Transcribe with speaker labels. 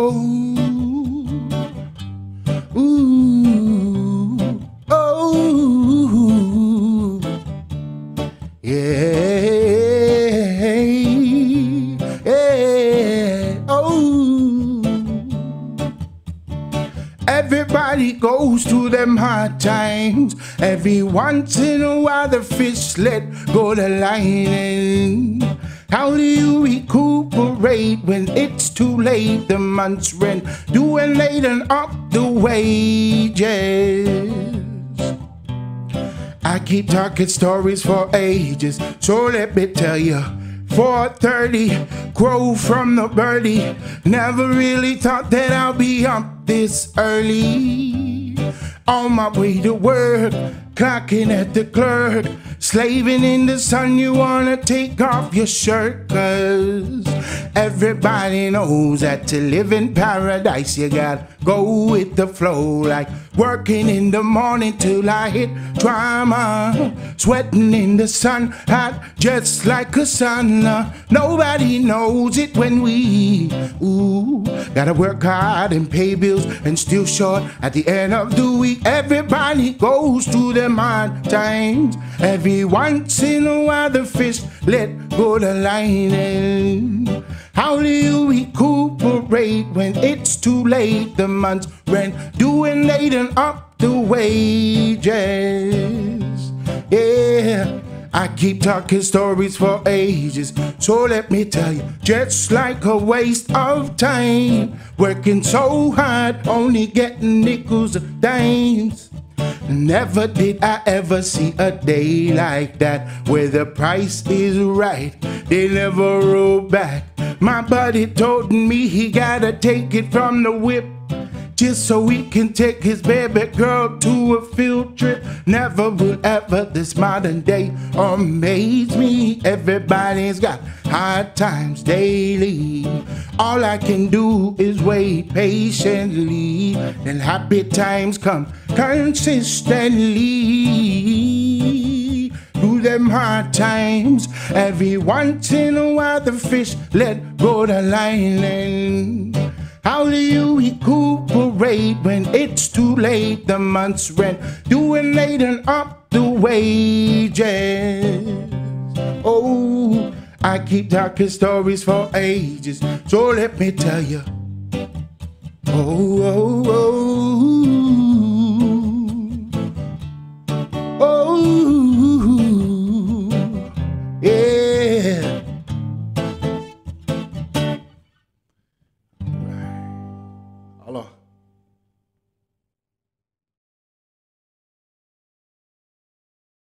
Speaker 1: Oh, ooh, oh, yeah, yeah, oh. Everybody goes through them hard times. Every once in a while, the fish let go the line. How do you recuperate when it's too late? The month's rent due and late and up the wages. I keep talking stories for ages, so let me tell you. 4:30, grow from the birdie. Never really thought that I'll be up this early. On my way to work, clocking at the clerk, slaving in the sun. You wanna take off your shirt, cause everybody knows that to live in paradise, you gotta go with the flow. Like working in the morning till I hit drama, sweating in the sun, hot just like a sauna. Uh, nobody knows it when we, ooh, gotta work hard and pay bills and still short at the end of the week. Everybody goes through them hard times. Every once in a while, the fish let go the line. How do you recuperate when it's too late? The month's rent due and late and up the wages. Yeah. I keep talking stories for ages, so let me tell you, just like a waste of time, working so hard, only getting nickels and dimes. Never did I ever see a day like that where the price is right. They never roll back. My buddy told me he gotta take it from the whip just so he can take his baby girl to a field trip. Never will ever this modern day amaze me. Everybody's got hard times daily. All I can do is wait patiently. Then happy times come consistently. Them hard times, every once in a while the fish let go the line. How do you recuperate when it's too late? The month's rent late and up the wages. Oh, I keep talking stories for ages, so let me tell you. Oh, oh, oh,